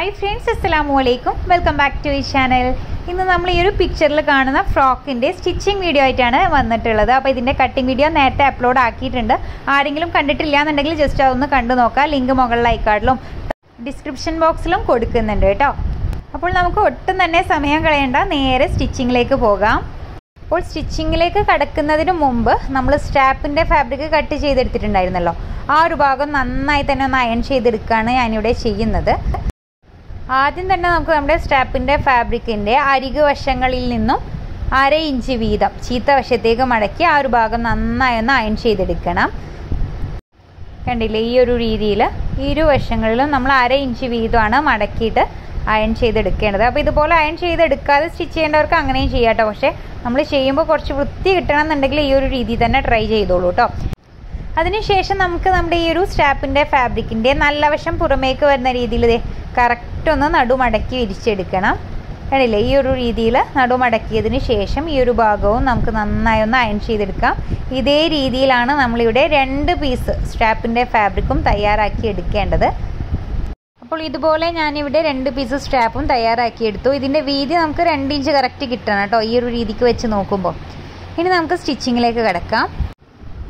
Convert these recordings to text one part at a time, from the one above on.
Hi friends അസ്സലാമു അലൈക്കും welcome back to ഈ ചാനൽ ഇന്ന് നമ്മൾ ഈ ഒരു പിക്ചറിൽ കാണുന്ന ഫ്രോക്കിന്റെ സ്റ്റിച്ചിങ് വീഡിയോ ആയിട്ടാണ് വന്നിട്ടുള്ളത്. അപ്പോൾ ഇതിന്റെ കട്ടിങ് വീഡിയോ നേരത്തെ അപ്ലോഡ് ആക്കിയിട്ടുണ്ട്. ആരെങ്കിലും കണ്ടിട്ടില്ല എന്നുണ്ടെങ്കിൽ ജസ്റ്റ് അതൊന്ന് കണ്ടു നോക്കാം. ലിങ്ക് മുകളിൽ ഐക്കാർഡിലും ഡിസ്ക്രിപ്ഷൻ ബോക്സിലും കൊടുക്കുന്നുണ്ട് കേട്ടോ. അപ്പോൾ നമുക്ക് ഒട്ടും തന്നെ സമയം കളയേണ്ട. നേരെ സ്റ്റിച്ചിങ്ങിലേക്ക് പോകാം. അപ്പോൾ സ്റ്റിച്ചിങ്ങിലേക്ക് കടക്കുന്നതിന് മുമ്പ് നമ്മൾ സ്റ്റാപ്പിന്റെ ഫാബ്രിക് കട്ട് ചെയ്തെടുത്തിട്ടുണ്ടായിരുന്നല്ലോ. ആ ഒരു ഭാഗം നന്നായി തന്നെ ഒന്ന് അയൺ ചെയ്തെടുക്കുകയാണ് ഞാനിവിടെ ചെയ്യുന്നത്. ആദ്യം തന്നെ നമുക്ക് നമ്മുടെ സ്റ്റാപ്പിന്റെ ഫാബ്രിക്കിന്റെ അരിക് വശങ്ങളിൽ നിന്നും അര ഇഞ്ച് വീതം ചീത്ത വശത്തേക്ക് മടക്കി ആ ഒരു ഭാഗം നന്നായി ഒന്ന് അയൺ ചെയ്തെടുക്കണം. കണ്ടില്ലേ ഈ ഒരു രീതിയിൽ ഇരുവശങ്ങളിലും നമ്മൾ അര ഇഞ്ച് വീതമാണ് മടക്കിയിട്ട് അയൺ ചെയ്തെടുക്കേണ്ടത്. അപ്പോൾ ഇതുപോലെ അയൺ ചെയ്തെടുക്കാതെ സ്റ്റിച്ച് ചെയ്യേണ്ടവർക്ക് അങ്ങനെയും ചെയ്യാം കേട്ടോ പക്ഷേ നമ്മൾ ചെയ്യുമ്പോൾ കുറച്ച് വൃത്തി കിട്ടണം എന്നുണ്ടെങ്കിൽ ഈ ഒരു രീതിയിൽ തന്നെ ട്രൈ ചെയ്തോളൂ കേട്ടോ അതിനുശേഷം നമുക്ക് നമ്മുടെ ഈ ഒരു സ്റ്റാപ്പിന്റെ ഫാബ്രിക്കിന്റെ നല്ല വശം പുറമേക്ക് വരുന്ന രീതിയിൽ കറക്റ്റ് ഒന്ന് നടുമടക്കി വിരിച്ചെടുക്കണം. കണ്ടില്ലേ? ഈ ഒരു രീതിയിൽ നടുമടക്കിയതിന് ശേഷം ഈ ഒരു ഭാഗവും നമുക്ക് നന്നായി ഒന്ന് അയൺ ചെയ്തെടുക്കാം. ഇതേ രീതിയിലാണ് നമ്മളിവിടെ രണ്ട് പീസ് സ്ട്രാപ്പിന്റെ ഫാബ്രിക്കും തയ്യാറാക്കി എടുക്കേണ്ടത്. അപ്പോൾ ഇതുപോലെ ഞാനിവിടെ രണ്ട് പീസ് സ്ട്രാപ്പും തയ്യാറാക്കി എടുത്തു. ഇതിന്റെ വീതി നമുക്ക് രണ്ട് ഇഞ്ച് കറക്റ്റ് കിട്ടണം കേട്ടോ ഈ ഒരു രീതിക്ക് വെച്ച് നോക്കുമ്പോൾ. ഇനി നമുക്ക് സ്റ്റിച്ചിങ്ങിലേക്ക് കിടക്കാം.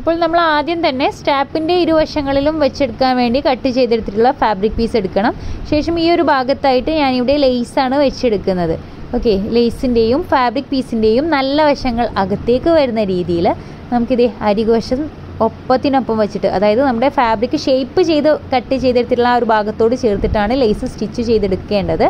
അപ്പോൾ നമ്മൾ ആദ്യം തന്നെ സ്റ്റാപ്പിന്റെ ഇരുവശങ്ങളിലും വെച്ചെടുക്കാൻ വേണ്ടി കട്ട് ചെയ്തെടുത്തിട്ടുള്ള ഫാബ്രിക് പീസ് എടുക്കണം. ശേഷം ഈ ഒരു ഭാഗത്തായിട്ട് ഞാനിവിടെ ലേസാണ് വെച്ചെടുക്കുന്നത്. ഓക്കെ ലേസിന്റെയും ഫാബ്രിക് പീസിന്റെയും നല്ല വശങ്ങൾ അകത്തേക്ക് വരുന്ന രീതിയിൽ നമുക്കിത് അരികുവശം ഒപ്പത്തിനൊപ്പം വെച്ചിട്ട് അതായത് നമ്മുടെ ഫാബ്രിക് ഷേപ്പ് ചെയ്ത് കട്ട് ചെയ്തെടുത്തിട്ടുള്ള ആ ഒരു ഭാഗത്തോട് ചേർത്തിട്ടാണ് ലേസ് സ്റ്റിച്ച് ചെയ്തെടുക്കേണ്ടത്.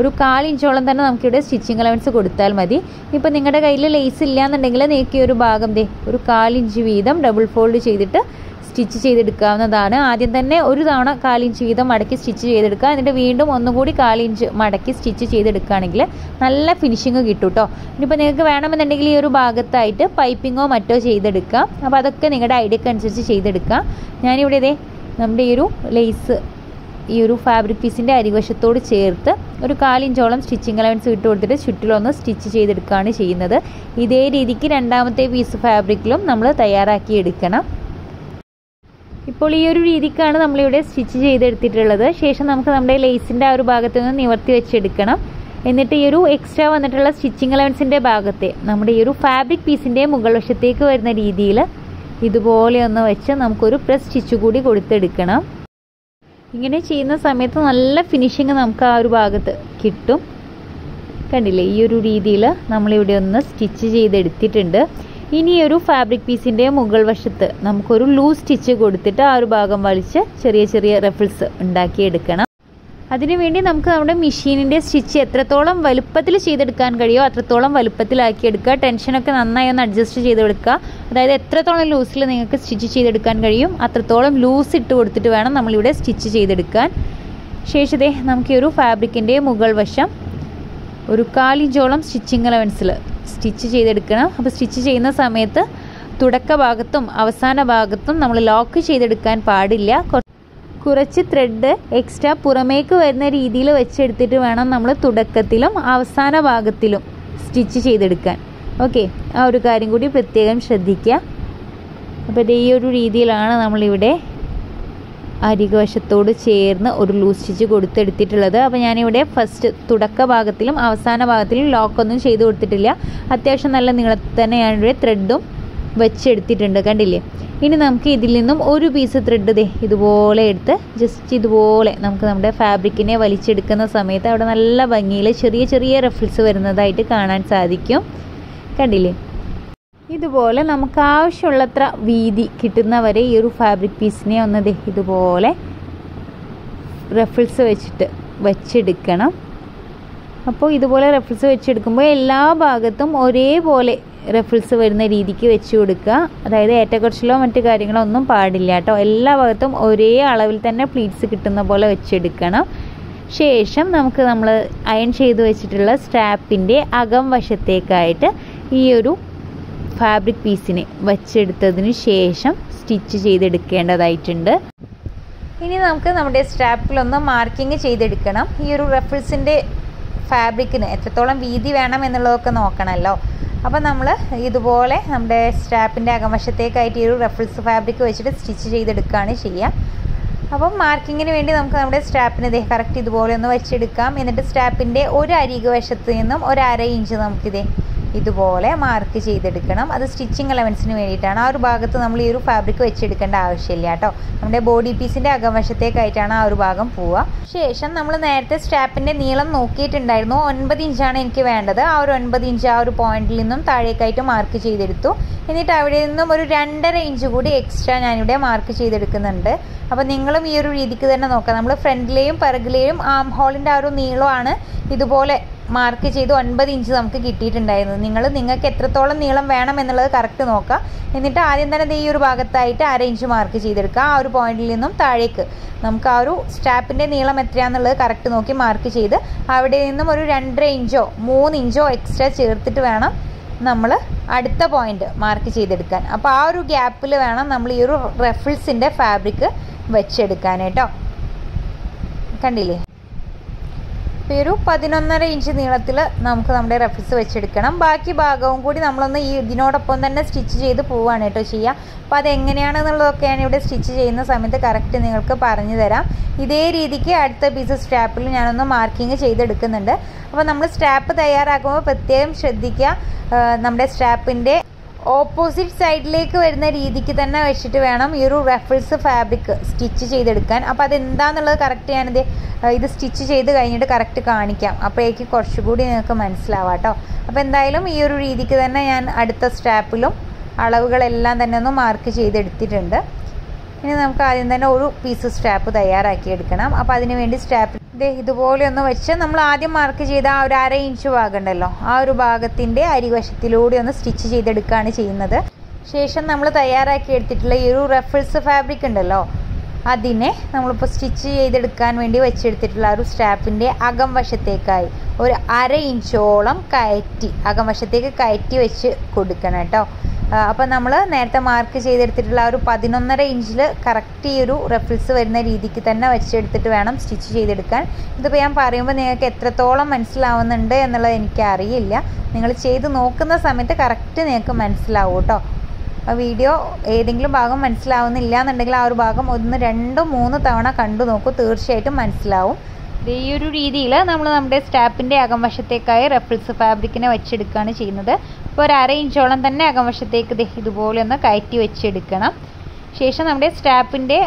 ഒരു കാലിഞ്ചോളം തന്നെ നമുക്കിവിടെ സ്റ്റിച്ചിങ് അലവൻസ് കൊടുത്താൽ മതി. ഇപ്പോൾ നിങ്ങളുടെ കയ്യിൽ ലേസ് ഇല്ല എന്നുണ്ടെങ്കിൽ നിങ്ങൾക്ക് ഈ ഒരു ഭാഗം ദേ ഒരു കാലിഞ്ച് വീതം ഡബിൾ ഫോൾഡ് ചെയ്തിട്ട് സ്റ്റിച്ച് ചെയ്തെടുക്കാവുന്നതാണ്. ആദ്യം തന്നെ ഒരു തവണ കാലിഞ്ച് വീതം മടക്കി സ്റ്റിച്ച് ചെയ്തെടുക്കുക. എന്നിട്ട് വീണ്ടും ഒന്നുകൂടി കാലിഞ്ച് മടക്കി സ്റ്റിച്ച് ചെയ്തെടുക്കുകയാണെങ്കിൽ നല്ല ഫിനിഷിങ് കിട്ടും കേട്ടോ ഇനിയിപ്പോൾ നിങ്ങൾക്ക് വേണമെന്നുണ്ടെങ്കിൽ ഈ ഒരു ഭാഗത്തായിട്ട് പൈപ്പിങ്ങോ മറ്റോ ചെയ്തെടുക്കാം. അപ്പോൾ അതൊക്കെ നിങ്ങളുടെ ഐഡിയക്കനുസരിച്ച് ചെയ്തെടുക്കാം. ഞാനിവിടെ ഇതേ നമ്മുടെ ഈ ഒരു ലേസ് ഈ ഒരു ഫാബ്രിക് പീസിന്റെ അരിവശത്തോട് ചേർത്ത് ഒരു കാലിഞ്ചോളം സ്റ്റിച്ചിങ് അലവൻസ് ഇട്ട് കൊടുത്തിട്ട് ചുറ്റിലൊന്ന് സ്റ്റിച്ച് ചെയ്തെടുക്കുകയാണ് ചെയ്യുന്നത്. ഇതേ രീതിക്ക് രണ്ടാമത്തെ പീസ് ഫാബ്രിക്കിലും നമ്മൾ തയ്യാറാക്കി എടുക്കണം. ഇപ്പോൾ ഈ ഒരു രീതിക്കാണ് നമ്മളിവിടെ സ്റ്റിച്ച് ചെയ്തെടുത്തിട്ടുള്ളത്. ശേഷം നമുക്ക് നമ്മുടെ ലേസിന്റെ ആ ഒരു ഭാഗത്ത് നിന്ന് നിവർത്തി വെച്ചെടുക്കണം. എന്നിട്ട് ഈ ഒരു എക്സ്ട്രാ വന്നിട്ടുള്ള സ്റ്റിച്ചിങ് അലവൻസിന്റെ ഭാഗത്തെ നമ്മുടെ ഈ ഒരു ഫാബ്രിക് പീസിന്റെ മുകൾ വശത്തേക്ക് വരുന്ന രീതിയിൽ ഇതുപോലെ ഒന്ന് വെച്ച് നമുക്കൊരു പ്രസ് സ്റ്റിച്ച് കൂടി കൊടുത്തെടുക്കണം. ഇങ്ങനെ ചെയ്യുന്ന സമയത്ത് നല്ല ഫിനിഷിങ് നമുക്ക് ആ ഒരു ഭാഗത്ത് കിട്ടും. കണ്ടില്ലേ? ഈ ഒരു രീതിയിൽ നമ്മളിവിടെ ഒന്ന് സ്റ്റിച്ച് ചെയ്തെടുത്തിട്ടുണ്ട്. ഇനി ഒരു ഫാബ്രിക് പീസിന്റെ മുകൾ വശത്ത് നമുക്കൊരു ലൂസ് സ്റ്റിച്ച് കൊടുത്തിട്ട് ആ ഒരു ഭാഗം വലിച്ച് ചെറിയ ചെറിയ റെഫിൾസ് ഉണ്ടാക്കിയെടുക്കണം. അതിനുവേണ്ടി നമുക്ക് നമ്മുടെ മെഷീനിന്റെ സ്റ്റിച്ച് എത്രത്തോളം വലുപ്പത്തിൽ ചെയ്തെടുക്കാൻ കഴിയോ അത്രത്തോളം വലുപ്പത്തിലാക്കി എടുക്കുക. ടെൻഷനൊക്കെ നന്നായി ഒന്ന് അഡ്ജസ്റ്റ് ചെയ്തെടുക്കുക അതായത് എത്രത്തോളം ലൂസിൽ നിങ്ങൾക്ക് സ്റ്റിച്ച് ചെയ്തെടുക്കാൻ കഴിയും അത്രത്തോളം ലൂസ് ഇട്ട് കൊടുത്തിട്ട് വേണം നമ്മളിവിടെ സ്റ്റിച്ച് ചെയ്തെടുക്കാൻ. ശേഷതേ നമുക്ക് ഈ ഒരു ഫാബ്രിക്കിന്റെ മുകൾ വശം ഒരു കാലിഞ്ചോളം സ്റ്റിച്ചിങ് അലവൻസിൽ സ്റ്റിച്ച് ചെയ്തെടുക്കണം. അപ്പോൾ സ്റ്റിച്ച് ചെയ്യുന്ന സമയത്ത് തുടക്ക ഭാഗത്തും അവസാന ഭാഗത്തും നമ്മൾ ലോക്ക് ചെയ്തെടുക്കാൻ പാടില്ല. കുറച്ച് ത്രെഡ് എക്സ്ട്രാ പുറമേക്ക് വരുന്ന രീതിയിൽ വെച്ചെടുത്തിട്ട് വേണം നമ്മൾ തുടക്കത്തിലും അവസാന ഭാഗത്തിലും സ്റ്റിച്ച് ചെയ്തെടുക്കാൻ. ഓക്കെ ആ ഒരു കാര്യം കൂടി പ്രത്യേകം ശ്രദ്ധിക്കുക. അപ്പോൾ ഈ ഒരു രീതിയിലാണ് നമ്മളിവിടെ അരികവശത്തോട് ചേർന്ന് ഒരു ലൂസ് സ്റ്റിച്ച് കൊടുത്തെടുത്തിട്ടുള്ളത്. അപ്പോൾ ഞാനിവിടെ ഫസ്റ്റ് തുടക്ക ഭാഗത്തിലും അവസാന ഭാഗത്തിലും ലോക്കൊന്നും ചെയ്ത് കൊടുത്തിട്ടില്ല. അത്യാവശ്യം നല്ല നീളത്തിൽ തന്നെ ഞാനിവിടെ ത്രെഡും വെച്ചെടുത്തിട്ടുണ്ട് കണ്ടില്ലേ? ഇനി നമുക്ക് ഇതിൽ നിന്നും ഒരു പീസ് ത്രെഡ് ദേ ഇതുപോലെ എടുത്ത് ജസ്റ്റ് ഇതുപോലെ നമുക്ക് നമ്മുടെ ഫാബ്രിക്കിനെ വലിച്ചെടുക്കുന്ന സമയത്ത് അവിടെ നല്ല ഭംഗിയിൽ ചെറിയ ചെറിയ റഫിൾസ് വരുന്നതായിട്ട് കാണാൻ സാധിക്കും. കണ്ടില്ലേ? ഇതുപോലെ നമുക്ക് ആവശ്യമുള്ളത്ര വീതി കിട്ടുന്നവരെ ഈ ഒരു ഫാബ്രിക് പീസിനെ ഒന്ന് ദേ ഇതുപോലെ റഫിൾസ് വെച്ചിട്ട് വെച്ചെടുക്കണം. അപ്പോൾ ഇതുപോലെ റഫിൾസ് വെച്ചെടുക്കുമ്പോൾ എല്ലാ ഭാഗത്തും ഒരേപോലെ റഫിൾസ് വരുന്ന രീതിക്ക് വെച്ച് കൊടുക്കുക. അതായത് ഏറ്റക്കുറച്ചിലോ മറ്റു കാര്യങ്ങളോ ഒന്നും പാടില്ല കേട്ടോ. എല്ലാ ഭാഗത്തും ഒരേ അളവിൽ തന്നെ പ്ലീറ്റ്സ് കിട്ടുന്ന പോലെ വെച്ചെടുക്കണം ശേഷം നമുക്ക് നമ്മൾ അയൺ ചെയ്ത് വെച്ചിട്ടുള്ള സ്ട്രാപ്പിന്റെ അകം വശത്തേക്കായിട്ട് ഈ ഒരു ഫാബ്രിക് പീസിനെ വച്ചെടുത്തതിന് ശേഷം സ്റ്റിച്ച് ചെയ്തെടുക്കേണ്ടതായിട്ടുണ്ട്. ഇനി നമുക്ക് നമ്മുടെ സ്ട്രാപ്പിലൊന്ന് മാർക്കിങ് ചെയ്തെടുക്കണം. ഈ ഒരു റഫിൾസിന്റെ ഫാബ്രിക്കിന് എത്രത്തോളം വീതി വേണം എന്നുള്ളതൊക്കെ നോക്കണമല്ലോ. അപ്പോൾ നമ്മൾ ഇതുപോലെ നമ്മുടെ സ്ട്രാപ്പിന്റെ അകംവശത്തേക്കായിട്ട് ഈ ഒരു റഫിൾസ് ഫാബ്രിക് വെച്ചിട്ട് സ്റ്റിച്ച് ചെയ്തെടുക്കുകയാണ് ചെയ്യുക. അപ്പം മാർക്കിങ്ങിന് വേണ്ടി നമുക്ക് നമ്മുടെ സ്ട്രാപ്പിന് ഇതേ കറക്റ്റ് ഇതുപോലെ ഒന്ന് വെച്ചെടുക്കാം എന്നിട്ട് സ്ട്രാപ്പിന്റെ ഒരു അരികു വശത്ത് നിന്നും ഒരു അര ഇഞ്ച് നമുക്കിതേ ഇതുപോലെ മാർക്ക് ചെയ്തെടുക്കണം. അത് സ്റ്റിച്ചിങ് അലവൻസിന് വേണ്ടിയിട്ടാണ്. ആ ഒരു ഭാഗത്ത് നമ്മൾ ഈ ഒരു ഫാബ്രിക് വെച്ചെടുക്കേണ്ട ആവശ്യമില്ല കേട്ടോ. നമ്മുടെ ബോഡി പീസിന്റെ അകംവശത്തേക്കായിട്ടാണ് ആ ഒരു ഭാഗം പോവുക. ശേഷം നമ്മൾ നേരത്തെ സ്റ്റാപ്പിന്റെ നീളം നോക്കിയിട്ടുണ്ടായിരുന്നു. ഒൻപത് ഇഞ്ചാണ് എനിക്ക് വേണ്ടത്. ആ ഒരു ഒൻപത് ഇഞ്ച് ആ ഒരു പോയിന്റിൽ നിന്നും താഴേക്കായിട്ട് മാർക്ക് ചെയ്തെടുത്തു. എന്നിട്ട് അവിടെ നിന്നും ഒരു രണ്ടര ഇഞ്ച് കൂടി എക്സ്ട്രാ ഞാനിവിടെ മാർക്ക് ചെയ്തെടുക്കുന്നുണ്ട്. അപ്പോൾ നിങ്ങളും ഈ ഒരു രീതിക്ക് തന്നെ നോക്കാം. നമ്മൾ ഫ്രണ്ടിലെയും പിറകിലെയും ആം ഹോളിന്റെ ആ ഒരു നീളമാണ് ഇതുപോലെ മാർക്ക് ചെയ്ത് ഒൻപത് ഇഞ്ച് നമുക്ക് കിട്ടിയിട്ടുണ്ടായിരുന്നു. നിങ്ങൾ നിങ്ങൾക്ക് എത്രത്തോളം നീളം വേണം എന്നുള്ളത് കറക്റ്റ് നോക്കുക. എന്നിട്ട് ആദ്യം തന്നെ ഈ ഒരു ഭാഗത്തായിട്ട് അര ഇഞ്ച് മാർക്ക് ചെയ്തെടുക്കുക. ആ ഒരു പോയിന്റിൽ നിന്നും താഴേക്ക്. നമുക്ക് ആ ഒരു സ്റ്റാപ്പിന്റെ നീളം എത്രയാണെന്നുള്ളത് കറക്റ്റ് നോക്കി മാർക്ക് ചെയ്ത് അവിടെ നിന്നും ഒരു രണ്ടര ഇഞ്ചോ മൂന്ന് ഇഞ്ചോ എക്സ്ട്രാ ചേർത്തിട്ട് വേണം നമ്മൾ അടുത്ത പോയിന്റ് മാർക്ക് ചെയ്തെടുക്കാൻ. അപ്പോൾ ആ ഒരു ഗ്യാപ്പിൽ വേണം നമ്മൾ ഈ ഒരു റെഫിൾസിന്റെ ഫാബ്രിക് വെച്ചെടുക്കാൻ കേട്ടോ. കണ്ടില്ലേ? ഒരു പതിനൊന്നര ഇഞ്ച് നീളത്തിൽ നമുക്ക് നമ്മുടെ റഫ്സ് വെച്ചെടുക്കണം. ബാക്കി ഭാഗവും കൂടി നമ്മളൊന്ന് ഈ ഇതിനോടൊപ്പം തന്നെ സ്റ്റിച്ച് ചെയ്ത് പോവുകയാണ് കേട്ടോ ചെയ്യുക അപ്പോൾ അതെങ്ങനെയാണെന്നുള്ളതൊക്കെ ഞാൻ ഇവിടെ സ്റ്റിച്ച് ചെയ്യുന്ന സമയത്ത് കറക്റ്റ് നിങ്ങൾക്ക് പറഞ്ഞു തരാം. ഇതേ രീതിക്ക് അടുത്ത പീസ് സ്ട്രാപ്പിൽ ഞാനൊന്ന് മാർക്കിങ് ചെയ്തെടുക്കുന്നുണ്ട്. അപ്പോൾ നമ്മൾ സ്റ്റാപ്പ് തയ്യാറാക്കുമ്പോൾ പ്രത്യേകം ശ്രദ്ധിക്കുക. നമ്മുടെ സ്ട്രാപ്പിന്റെ ഓപ്പോസിറ്റ് സൈഡിലേക്ക് വരുന്ന രീതിക്ക് തന്നെ വെച്ചിട്ട് വേണം ഈ ഒരു റെഫിൾസ് ഫാബ്രിക് സ്റ്റിച്ച് ചെയ്തെടുക്കാൻ. അപ്പോൾ അതെന്താണെന്നുള്ളത് കറക്റ്റ് ഞാനിത് ഇത് സ്റ്റിച്ച് ചെയ്ത് കഴിഞ്ഞിട്ട് കറക്റ്റ് കാണിക്കാം. അപ്പോഴേക്ക് കുറച്ചുകൂടി നിങ്ങൾക്ക് മനസ്സിലാവാം കേട്ടോ അപ്പോൾ എന്തായാലും ഈ ഒരു രീതിക്ക് തന്നെ ഞാൻ അടുത്ത സ്ട്രാപ്പിലും അളവുകളെല്ലാം തന്നെ ഒന്ന് മാർക്ക് ചെയ്തെടുത്തിട്ടുണ്ട്. ഇനി നമുക്ക് ആദ്യം തന്നെ ഒരു പീസ് സ്ട്രാപ്പ് തയ്യാറാക്കി എടുക്കണം അപ്പോൾ അതിന് വേണ്ടി സ്ട്രാപ്പ് ഇതേ ഇതുപോലെ ഒന്ന് വെച്ച് നമ്മൾ ആദ്യം മാർക്ക് ചെയ്ത ആ ഒരു അര ഇഞ്ച് ഭാഗമുണ്ടല്ലോ ആ ഒരു ഭാഗത്തിന്റെ അരിവശത്തിലൂടെ ഒന്ന് സ്റ്റിച്ച് ചെയ്തെടുക്കുകയാണ് ചെയ്യുന്നത്. ശേഷം നമ്മൾ തയ്യാറാക്കി എടുത്തിട്ടുള്ള ഈ ഒരു റെഫിൾസ് ഫാബ്രിക് ഉണ്ടല്ലോ അതിനെ നമ്മളിപ്പോൾ സ്റ്റിച്ച് ചെയ്തെടുക്കാൻ വേണ്ടി വെച്ചെടുത്തിട്ടുള്ള ഒരു സ്റ്റാപ്പിന്റെ അകം വശത്തേക്കായി ഒരു അര ഇഞ്ചോളം കയറ്റി അകം വശത്തേക്ക് കയറ്റി വെച്ച് കൊടുക്കണം കേട്ടോ. അപ്പോൾ നമ്മൾ നേരത്തെ മാർക്ക് ചെയ്തെടുത്തിട്ടുള്ള ഒരു പതിനൊന്നര ഇഞ്ചിൽ കറക്റ്റ് ഈ ഒരു റെഫിൾസ് വരുന്ന രീതിക്ക് തന്നെ വെച്ചെടുത്തിട്ട് വേണം സ്റ്റിച്ച് ചെയ്തെടുക്കാൻ. ഇതിപ്പോൾ ഞാൻ പറയുമ്പോൾ നിങ്ങൾക്ക് എത്രത്തോളം മനസ്സിലാവുന്നുണ്ട് എന്നുള്ളത് എനിക്കറിയില്ല. നിങ്ങൾ ചെയ്ത് നോക്കുന്ന സമയത്ത് കറക്റ്റ് നിങ്ങൾക്ക് മനസ്സിലാവും കേട്ടോ. വീഡിയോ ഏതെങ്കിലും ഭാഗം മനസ്സിലാവുന്നില്ല എന്നുണ്ടെങ്കിൽ ആ ഒരു ഭാഗം ഒന്ന് രണ്ടോ മൂന്ന് തവണ കണ്ടു നോക്കൂ. തീർച്ചയായിട്ടും മനസ്സിലാവും. ഈ ഒരു രീതിയിൽ നമ്മൾ നമ്മുടെ സ്റ്റാപ്പിന്റെ അകംവശത്തേക്കായി റെഫിൾസ് ഫാബ്രിക്കിനെ വെച്ചെടുക്കുകയാണ് ചെയ്യുന്നത്. ഇപ്പോൾ ഒരു അര ഇഞ്ചോളം തന്നെ അകംവശത്തേക്ക് ഇതുപോലെ ഒന്ന് കയറ്റി വെച്ചെടുക്കണം. ശേഷം നമ്മുടെ സ്റ്റാപ്പിന്റെ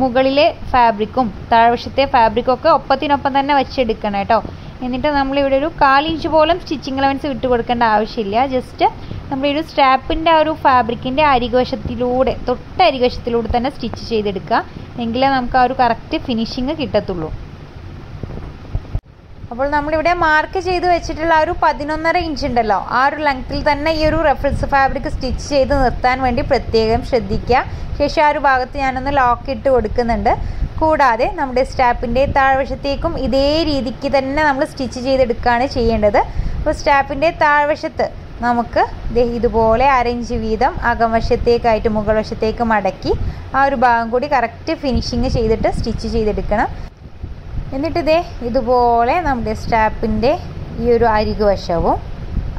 മുകളിലെ ഫാബ്രിക്കും താഴ്വശത്തെ ഫാബ്രിക്കും ഒക്കെ ഒപ്പത്തിനൊപ്പം തന്നെ വെച്ചെടുക്കണം കേട്ടോ. എന്നിട്ട് നമ്മളിവിടെ ഒരു കാലിഞ്ച് പോലും സ്റ്റിച്ചിങ് ലെവൻസ് വിട്ട് കൊടുക്കേണ്ട ആവശ്യമില്ല. ജസ്റ്റ് നമ്മുടെ ഒരു സ്റ്റാപ്പിന്റെ ആ ഒരു ഫാബ്രിക്കിന്റെ അരികോശത്തിലൂടെ തൊട്ട അരികോശത്തിലൂടെ തന്നെ സ്റ്റിച്ച് ചെയ്തെടുക്കുക. എങ്കിലേ നമുക്ക് ആ ഒരു കറക്റ്റ് ഫിനിഷിങ് കിട്ടത്തുള്ളൂ. അപ്പോൾ നമ്മളിവിടെ മാർക്ക് ചെയ്ത് വെച്ചിട്ടുള്ള ആ ഒരു പതിനൊന്നര ഇഞ്ച് ഉണ്ടല്ലോ. ആ ഒരു ലെങ്ത്തിൽ തന്നെ ഈ ഒരു റെഫറൻസ് ഫാബ്രിക് സ്റ്റിച്ച് ചെയ്ത് നിർത്താൻ വേണ്ടി പ്രത്യേകം ശ്രദ്ധിക്കുക. ശേഷം ആ ഒരു ഭാഗത്ത് ഞാനൊന്ന് ലോക്ക് ഇട്ട് കൊടുക്കുന്നുണ്ട്. കൂടാതെ നമ്മുടെ സ്റ്റാപ്പിന്റെ താഴ്വശത്തേക്കും ഇതേ രീതിക്ക് തന്നെ നമ്മൾ സ്റ്റിച്ച് ചെയ്തെടുക്കുകയാണ് ചെയ്യേണ്ടത്. അപ്പോൾ സ്റ്റാപ്പിന്റെ താഴ്വശത്ത് നമുക്ക് ഇതുപോലെ അരഞ്ച് വീതം അകംവശത്തേക്കായിട്ട് മുകൾ വശത്തേക്ക് മടക്കി ആ ഒരു ഭാഗം കൂടി കറക്റ്റ് ഫിനിഷിങ് ചെയ്തിട്ട് സ്റ്റിച്ച് ചെയ്തെടുക്കണം. എന്നിട്ട് ഇതേ ഇതുപോലെ നമ്മുടെ സ്റ്റാപ്പിന്റെ ഈ ഒരു അരികു വശവും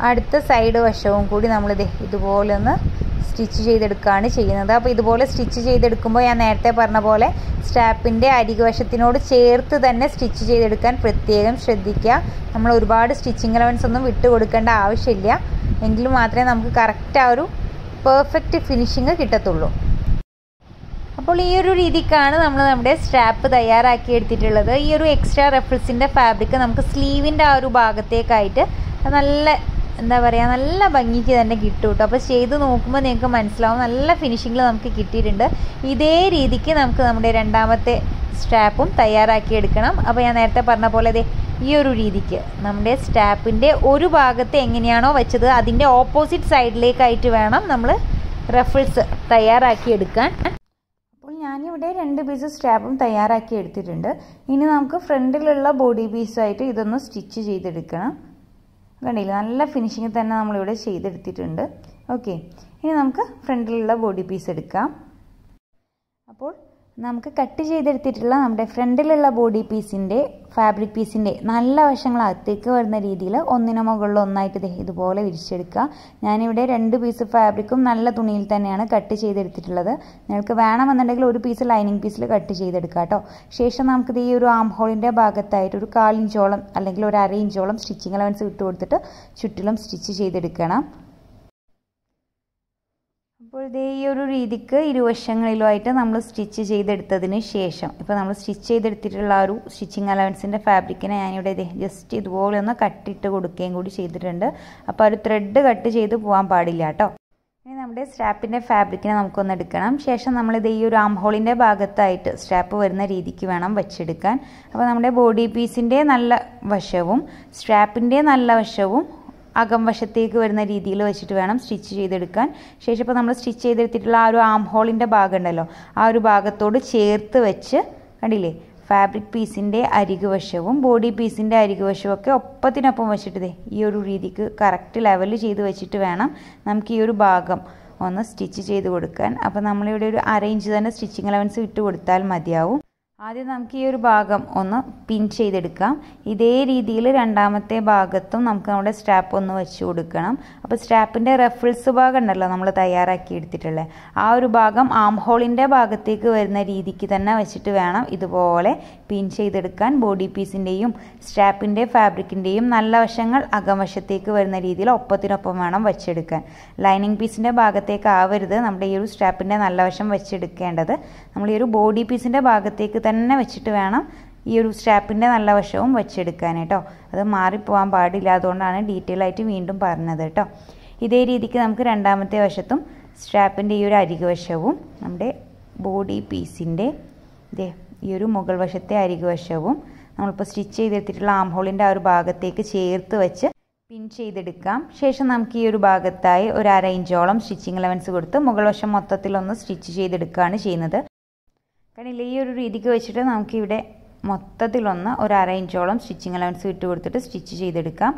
അടുത്ത സൈഡ് വശവും കൂടി നമ്മളിത് ഇതുപോലെ ഒന്ന് സ്റ്റിച്ച് ചെയ്തെടുക്കുകയാണ് ചെയ്യുന്നത്. അപ്പോൾ ഇതുപോലെ സ്റ്റിച്ച് ചെയ്തെടുക്കുമ്പോൾ ഞാൻ നേരത്തെ പറഞ്ഞ പോലെ സ്റ്റാപ്പിന്റെ അരികുവശത്തിനോട് ചേർത്ത് തന്നെ സ്റ്റിച്ച് ചെയ്തെടുക്കാൻ പ്രത്യേകം ശ്രദ്ധിക്കുക. നമ്മൾ ഒരുപാട് സ്റ്റിച്ചിങ് അലവൻസ് ഒന്നും വിട്ട് കൊടുക്കേണ്ട ആവശ്യമില്ല. എങ്കിൽ മാത്രമേ നമുക്ക് കറക്റ്റ് ആ ഒരു പെർഫെക്റ്റ് ഫിനിഷിങ് കിട്ടത്തുള്ളൂ. അപ്പോൾ ഈ ഒരു രീതിക്കാണ് നമ്മൾ നമ്മുടെ സ്ട്രാപ്പ് തയ്യാറാക്കി എടുത്തിട്ടുള്ളത്. ഈ ഒരു എക്സ്ട്രാ റെഫിൾസിന്റെ ഫാബ്രിക് നമുക്ക് സ്ലീവിന്റെ ആ ഒരു ഭാഗത്തേക്കായിട്ട് നല്ല എന്താ പറയുക നല്ല ഭംഗിക്ക് തന്നെ കിട്ടും കേട്ടോ അപ്പോൾ ചെയ്ത് നോക്കുമ്പോൾ നിങ്ങൾക്ക് മനസ്സിലാവും. നല്ല ഫിനിഷിങ്ങിൽ നമുക്ക് കിട്ടിയിട്ടുണ്ട്. ഇതേ രീതിക്ക് നമുക്ക് നമ്മുടെ രണ്ടാമത്തെ സ്റ്റാപ്പും തയ്യാറാക്കി എടുക്കണം. അപ്പോൾ ഞാൻ നേരത്തെ പറഞ്ഞ പോലെ അതെ ഈ ഒരു രീതിക്ക് നമ്മുടെ സ്റ്റാപ്പിന്റെ ഒരു ഭാഗത്ത് എങ്ങനെയാണോ വെച്ചത് അതിന്റെ ഓപ്പോസിറ്റ് സൈഡിലേക്കായിട്ട് വേണം നമ്മൾ റഫിൾസ് തയ്യാറാക്കി എടുക്കാൻ. അപ്പോൾ ഞാനിവിടെ രണ്ട് പീസ് സ്റ്റാപ്പും തയ്യാറാക്കി എടുത്തിട്ടുണ്ട്. ഇനി നമുക്ക് ഫ്രണ്ടിലുള്ള ബോഡി പീസുമായിട്ട് ഇതൊന്ന് സ്റ്റിച്ച് ചെയ്തെടുക്കണം. കണ്ടില്ല? നല്ല ഫിനിഷിങ് തന്നെ നമ്മളിവിടെ ചെയ്തെടുത്തിട്ടുണ്ട്. ഓക്കെ ഇനി നമുക്ക് ഫ്രണ്ടിലുള്ള ബോഡി പീസ് എടുക്കാം. അപ്പോൾ നമുക്ക് കട്ട് ചെയ്തെടുത്തിട്ടുള്ള നമ്മുടെ ഫ്രണ്ടിലുള്ള ബോഡി പീസിന്റെ ഫാബ്രിക് പീസിന്റെ നല്ല വശങ്ങൾ അകത്തേക്ക് വരുന്ന രീതിയിൽ ഒന്നിനു മുകളിൽ ഒന്നായിട്ട് ഇതുപോലെ വിരിച്ചെടുക്കുക. ഞാനിവിടെ രണ്ട് പീസ് ഫാബ്രിക്കും നല്ല തുണിയിൽ തന്നെയാണ് കട്ട് ചെയ്തെടുത്തിട്ടുള്ളത്. നിങ്ങൾക്ക് വേണമെന്നുണ്ടെങ്കിൽ ഒരു പീസ് ലൈനിങ് പീസിൽ കട്ട് ചെയ്തെടുക്കുക കേട്ടോ. ശേഷം നമുക്കിത് ഈ ഒരു ആം ഹോളിന്റെ ഭാഗത്തായിട്ട് ഒരു കാലിഞ്ചോളം അല്ലെങ്കിൽ ഒരു അര ഇഞ്ചോളം സ്റ്റിച്ചിങ് അലവൻസ് ഇട്ട് കൊടുത്തിട്ട് ചുറ്റിലും സ്റ്റിച്ച് ചെയ്തെടുക്കണം. അപ്പോൾ ഇതേ ഈ ഒരു രീതിക്ക് ഇരുവശങ്ങളിലുമായിട്ട് നമ്മൾ സ്റ്റിച്ച് ചെയ്തെടുത്തതിന് ശേഷം ഇപ്പോൾ നമ്മൾ സ്റ്റിച്ച് ചെയ്തെടുത്തിട്ടുള്ള ആ ഒരു സ്റ്റിച്ചിങ് അലവൻസിന്റെ ഫാബ്രിക്കിനെ ഞാനിവിടെ ജസ്റ്റ് ഇതുപോലെ ഒന്ന് കട്ടിട്ട് കൊടുക്കുകയും കൂടി ചെയ്തിട്ടുണ്ട്. അപ്പോൾ ഒരു ത്രെഡ് കട്ട് ചെയ്ത് പോകാൻ പാടില്ല കേട്ടോ. ഇനി നമ്മുടെ സ്ട്രാപ്പിന്റെ ഫാബ്രിക്കിനെ നമുക്കൊന്ന് എടുക്കണം. ശേഷം നമ്മളിത് ഈ ഒരു ആം ഹോളിന്റെ ഭാഗത്തായിട്ട് സ്ട്രാപ്പ് വരുന്ന രീതിക്ക് വേണം വെച്ചെടുക്കാൻ. അപ്പോൾ നമ്മുടെ ബോഡി പീസിന്റെ നല്ല വശവും സ്ട്രാപ്പിന്റെ നല്ല വശവും അകം വശത്തേക്ക് വരുന്ന രീതിയിൽ വെച്ചിട്ട് വേണം സ്റ്റിച്ച് ചെയ്തെടുക്കാൻ. ശേഷം ഇപ്പോൾ നമ്മൾ സ്റ്റിച്ച് ചെയ്തെടുത്തിട്ടുള്ള ആ ഒരു ആം ഹോളിന്റെ ഭാഗം ഉണ്ടല്ലോ ആ ഒരു ഭാഗത്തോട് ചേർത്ത് വെച്ച് കണ്ടില്ലേ ഫാബ്രിക് പീസിന്റെ അരികുവശവും ബോഡി പീസിന്റെ അരികുവശവും ഒക്കെ ഒപ്പത്തിനൊപ്പം വെച്ചിട്ട് ഈ ഒരു രീതിക്ക് കറക്റ്റ് ലെവൽ ചെയ്ത് വെച്ചിട്ട് വേണം നമുക്ക് ഈ ഒരു ഭാഗം ഒന്ന് സ്റ്റിച്ച് ചെയ്ത് കൊടുക്കാൻ. അപ്പോൾ നമ്മളിവിടെ ഒരു അറേഞ്ച് തന്നെ സ്റ്റിച്ചിങ് അലവൻസ് ഇട്ട് കൊടുത്താൽ മതിയാവും. ആദ്യം നമുക്ക് ഈ ഒരു ഭാഗം ഒന്ന് പിൻ ചെയ്തെടുക്കാം. ഇതേ രീതിയിൽ രണ്ടാമത്തെ ഭാഗത്തും നമുക്ക് നമ്മുടെ സ്ട്രാപ്പ് ഒന്ന് വെച്ച് കൊടുക്കണം. അപ്പോൾ സ്ട്രാപ്പിന്റെ റെഫിൾസ് ഭാഗം ഉണ്ടല്ലോ നമ്മൾ തയ്യാറാക്കി എടുത്തിട്ടുള്ളത് ആ ഒരു ഭാഗം ആം ഹോളിന്റെ ഭാഗത്തേക്ക് വരുന്ന രീതിക്ക് തന്നെ വെച്ചിട്ട് വേണം ഇതുപോലെ പിൻ ചെയ്തെടുക്കാൻ. ബോഡി പീസിന്റെയും സ്ട്രാപ്പിന്റെ ഫാബ്രിക്കിന്റെയും നല്ല വശങ്ങൾ അകംവശത്തേക്ക് വരുന്ന രീതിയിൽ ഒപ്പത്തിനൊപ്പം വേണം വെച്ചെടുക്കാൻ. ലൈനിങ് പീസിന്റെ ഭാഗത്തേക്ക് ആവരുത്. നമ്മുടെ ഈ ഒരു സ്ട്രാപ്പിന്റെ നല്ല വശം വെച്ചെടുക്കേണ്ടത്. നമ്മൾ ഈ ഒരു ബോഡി പീസിന്റെ ഭാഗത്തേക്ക് തന്നെ വെച്ചിട്ട് വേണം ഈ ഒരു സ്റ്റാപ്പിന്റെ നല്ല വശവും വെച്ചെടുക്കാൻ കേട്ടോ. അത് മാറിപ്പോവാൻ പാടില്ല. അതുകൊണ്ടാണ് ഡീറ്റെയിൽ ആയിട്ട് വീണ്ടും പറഞ്ഞത് കേട്ടോ. ഇതേ രീതിക്ക് നമുക്ക് രണ്ടാമത്തെ വശത്തും സ്ട്രാപ്പിന്റെ ഈ ഒരു അരികുവശവും നമ്മുടെ ബോഡി പീസിന്റെ ഇതേ ഈ ഒരു മുകൾ വശത്തെ അരികുവശവും നമ്മളിപ്പോൾ സ്റ്റിച്ച് ചെയ്തെടുത്തിട്ടുള്ള ആം ഹോളിന്റെ ആ ഒരു ഭാഗത്തേക്ക് ചേർത്ത് വെച്ച് പിൻ ചെയ്തെടുക്കാം. ശേഷം നമുക്ക് ഈ ഒരു ഭാഗത്തായി ഒരു അര ഇഞ്ചോളം സ്റ്റിച്ചിങ് ലെവൻസ് കൊടുത്ത് മുകൾ വശം മൊത്തത്തിലൊന്ന് സ്റ്റിച്ച് ചെയ്തെടുക്കുകയാണ് ചെയ്യുന്നത്. കാരണം ഈ ഒരു രീതിക്ക് വെച്ചിട്ട് നമുക്കിവിടെ മൊത്തത്തിലൊന്ന് ഒരു അര ഇഞ്ചോളം സ്റ്റിച്ചിങ് അലവൻസ് ഇട്ട് കൊടുത്തിട്ട് സ്റ്റിച്ച് ചെയ്തെടുക്കാം.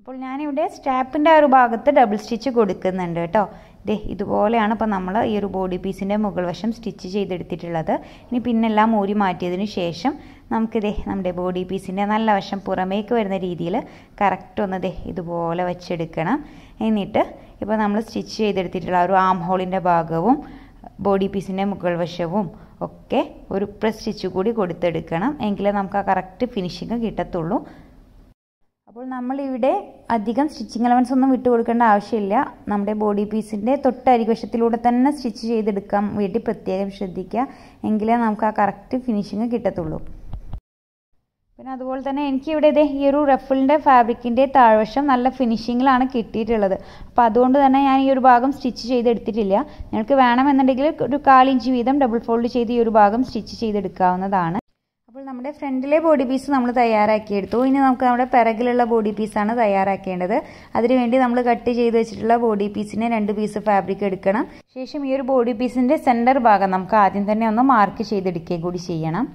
അപ്പോൾ ഞാനിവിടെ സ്റ്റാപ്പിന്റെ ആ ഒരു ഭാഗത്ത് ഡബിൾ സ്റ്റിച്ച് കൊടുക്കുന്നുണ്ട് കേട്ടോ. ദേ ഇതുപോലെയാണ് ഇപ്പോൾ നമ്മൾ ഈ ഒരു ബോഡി പീസിന്റെ മുകൾ വശം സ്റ്റിച്ച് ചെയ്തെടുത്തിട്ടുള്ളത്. ഇനി പിന്നെല്ലാം ഊരി മാറ്റിയതിന് ശേഷം നമുക്കിതേ നമ്മുടെ ബോഡി പീസിന്റെ നല്ല വശം പുറമേക്ക് വരുന്ന രീതിയിൽ കറക്റ്റ് ഒന്ന് ദേ ഇതുപോലെ വെച്ചെടുക്കണം. എന്നിട്ട് ഇപ്പോൾ നമ്മൾ സ്റ്റിച്ച് ചെയ്തെടുത്തിട്ടുള്ള ഒരു ആം ഹോളിന്റെ ഭാഗവും ബോഡി പീസിന്റെ മുകൾ വശവും ഒക്കെ ഒരു പ്രസ് സ്റ്റിച്ച് കൂടി കൊടുത്തെടുക്കണം. എങ്കിലേ നമുക്ക് ആ കറക്റ്റ് ഫിനിഷിങ് കിട്ടത്തുള്ളൂ. അപ്പോൾ നമ്മളിവിടെ അധികം സ്റ്റിച്ചിങ് അലവൻസ് ഒന്നും വിട്ടു കൊടുക്കേണ്ട ആവശ്യമില്ല. നമ്മുടെ ബോഡി പീസിന്റെ തൊട്ട് അരിവശത്തിലൂടെ തന്നെ സ്റ്റിച്ച് ചെയ്തെടുക്കാൻ വേണ്ടി പ്രത്യേകം ശ്രദ്ധിക്കുക. എങ്കിലേ നമുക്ക് ആ കറക്റ്റ് ഫിനിഷിങ് കിട്ടത്തുള്ളൂ. പിന്നെ അതുപോലെ തന്നെ എനിക്കിവിടെ ഇതേ ഈ ഒരു റഫിളിന്റെ ഫാബ്രിക്കിന്റെ താഴ്വശം നല്ല ഫിനിഷിങ്ങിലാണ് കിട്ടിയിട്ടുള്ളത്. അപ്പോൾ അതുകൊണ്ട് തന്നെ ഞാൻ ഈ ഒരു ഭാഗം സ്റ്റിച്ച് ചെയ്തെടുത്തിട്ടില്ല. നിങ്ങൾക്ക് വേണമെന്നുണ്ടെങ്കിൽ ഒരു കാലിഞ്ച് വീതം ഡബിൾ ഫോൾഡ് ചെയ്ത് ഈ ഒരു ഭാഗം സ്റ്റിച്ച് ചെയ്തെടുക്കാവുന്നതാണ്. അപ്പോൾ നമ്മുടെ ഫ്രണ്ടിലെ ബോഡി പീസ് നമ്മൾ തയ്യാറാക്കിയെടുത്തു. ഇനി നമുക്ക് നമ്മുടെ പിറകിലുള്ള ബോഡി പീസാണ് തയ്യാറാക്കേണ്ടത്. അതിനുവേണ്ടി നമ്മൾ കട്ട് ചെയ്ത് വെച്ചിട്ടുള്ള ബോഡി പീസിനെ രണ്ട് പീസ് ഫാബ്രിക് എടുക്കണം. ശേഷം ഈ ഒരു ബോഡി പീസിന്റെ സെന്റർ ഭാഗം നമുക്ക് ആദ്യം തന്നെ ഒന്ന് മാർക്ക് ചെയ്തെടുക്കുകയും കൂടി ചെയ്യണം.